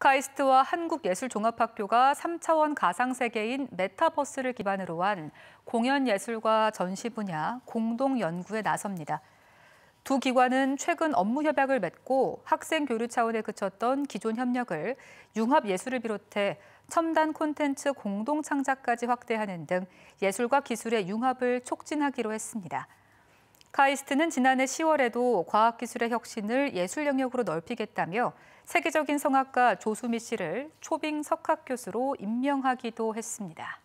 카이스트와 한국예술종합학교가 3차원 가상세계인 메타버스를 기반으로 한 공연예술과 전시 분야 공동 연구에 나섭니다. 두 기관은 최근 업무 협약을 맺고 학생 교류 차원에 그쳤던 기존 협력을 융합 예술을 비롯해 첨단 콘텐츠 공동 창작까지 확대하는 등 예술과 기술의 융합을 촉진하기로 했습니다. 카이스트는 지난해 10월에도 과학기술의 혁신을 예술 영역으로 넓히겠다며 세계적인 성악가 조수미 씨를 초빙 석학 교수로 임명하기도 했습니다.